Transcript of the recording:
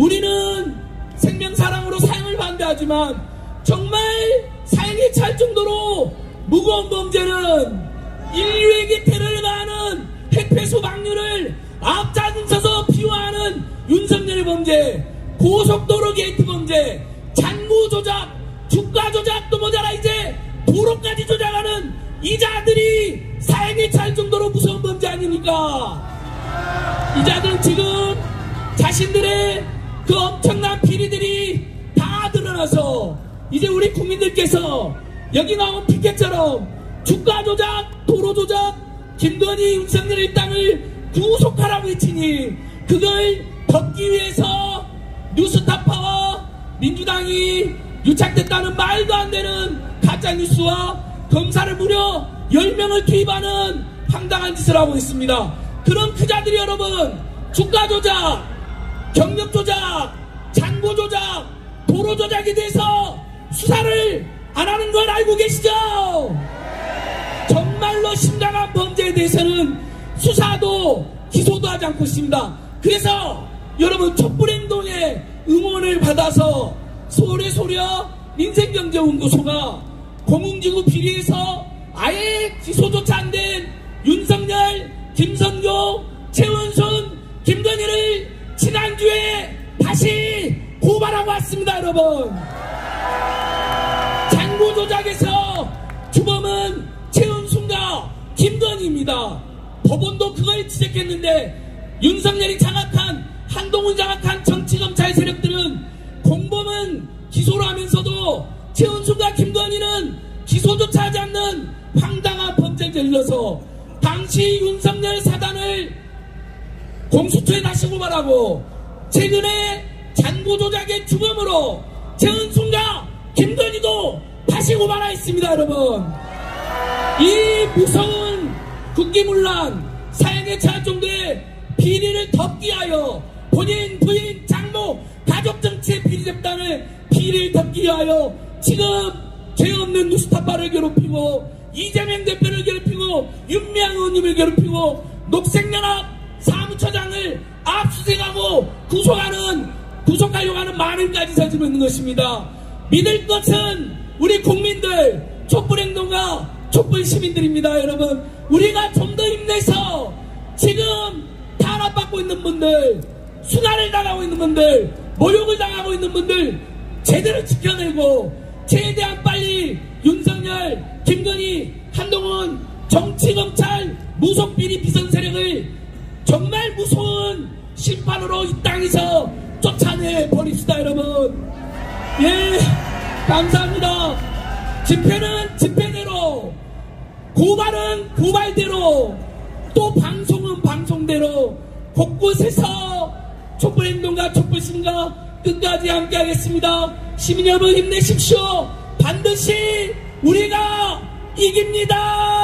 우리는 생명사랑으로 사형을 반대하지만 정말 사형에 처할 정도로 무거운 범죄는 인류에게 테러를 가하는 핵폐수 방류를 앞장서서 비호하는 윤석열의 범죄 고속도로 게이트 범죄 잔고 조작 주가 조작도 모자라 이제 도로까지 조작하는 이자들이 사형에 처할 정도로 무서운 범죄 아닙니까? 이자들은 지금 자신들의 그 엄청난 비리들이 다 드러나서 이제 우리 국민들께서 여기 나온 피켓처럼 주가 조작, 도로 조작, 김건희, 윤석열 일당을 구속하라고 외치니 그걸 덮기 위해서 뉴스타파와 민주당이 유착됐다는 말도 안 되는 가짜뉴스와 검사를 무려 10명을 투입하는 황당한 짓을 하고 있습니다. 그런 그자들이 여러분 주가 조작, 경력 조작, 잔고 조작, 도로 조작에 대해서 수사를 안 하는 걸 알고 계시죠? 정말로 심각한 범죄에 대해서는 수사도 기소도 하지 않고 있습니다. 그래서 여러분 촛불행동의 응원을 받아서 서울의 소려 민생경제연구소가 공흥지구 비리에서 아예 기소조차 안된 지난주에 다시 고발하고 왔습니다, 여러분. 장고 조작에서 주범은 최은순과 김건희입니다. 법원도 그걸 지적했는데 윤석열이 장악한 한동훈 장악한 정치검찰 세력들은 공범은 기소를 하면서도 최은순과 김건희는 기소조차 하지 않는 황당한 범죄를 저질러서 당시 윤석열 사단을 공수처에 다시 고발하고 최근에 잔고 조작의 주범으로 최은순과 김건희도 다시 고발하였습니다 여러분. 이 무서운 국기문란 처할 정도의 비리를 덮기 위하여 본인 부인 장모 가족 정치의 비리 집단을 비리를 덮기 위하여 지금 죄 없는 뉴스타파를 괴롭히고 이재명 대표를 괴롭히고 윤미향 의원님을 괴롭히고 녹색연합 사무처장을 압수수색하고 구속하는 구속하려고 하는 말을까지 저지르고 있는 것입니다. 믿을 것은 우리 국민들 촛불행동가 촛불 시민들입니다 여러분 우리가 좀 더 힘내서 지금 탄압받고 있는 분들 수난을 당하고 있는 분들 모욕을 당하고 있는 분들 제대로 지켜내고 최대한 빨리 윤석열 김건희 한동훈 정치검찰 무속비리 비선세력을 정말 무서운 심판으로 이 땅에서 쫓아내 버립시다 여러분 예 감사합니다 집회는 집회대로 고발은 고발대로 또 방송은 방송대로 곳곳에서 촛불행동과 촛불신과 끝까지 함께 하겠습니다. 시민 여러분 힘내십시오. 반드시 우리가 이깁니다.